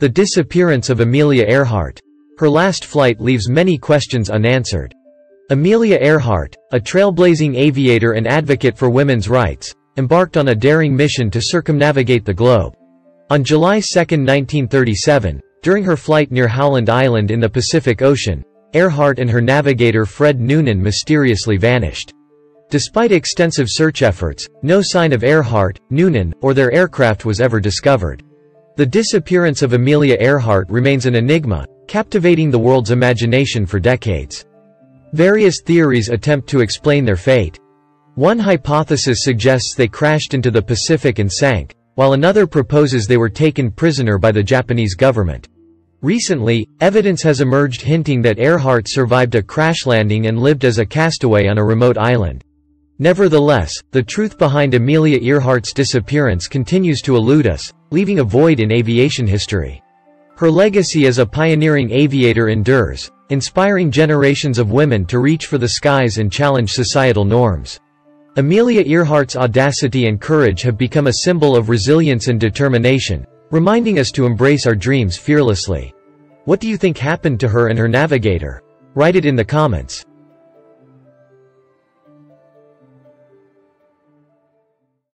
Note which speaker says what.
Speaker 1: The disappearance of Amelia Earhart. Her last flight leaves many questions unanswered. Amelia Earhart, a trailblazing aviator and advocate for women's rights, embarked on a daring mission to circumnavigate the globe. On July 2, 1937, during her flight near Howland Island in the Pacific Ocean, Earhart and her navigator Fred Noonan mysteriously vanished. Despite extensive search efforts, no sign of Earhart, Noonan, or their aircraft was ever discovered. The disappearance of Amelia Earhart remains an enigma, captivating the world's imagination for decades. Various theories attempt to explain their fate. One hypothesis suggests they crashed into the Pacific and sank, while another proposes they were taken prisoner by the Japanese government. Recently, evidence has emerged hinting that Earhart survived a crash landing and lived as a castaway on a remote island. Nevertheless, the truth behind Amelia Earhart's disappearance continues to elude us, leaving a void in aviation history. Her legacy as a pioneering aviator endures, inspiring generations of women to reach for the skies and challenge societal norms. Amelia Earhart's audacity and courage have become a symbol of resilience and determination, reminding us to embrace our dreams fearlessly. What do you think happened to her and her navigator? Write it in the comments.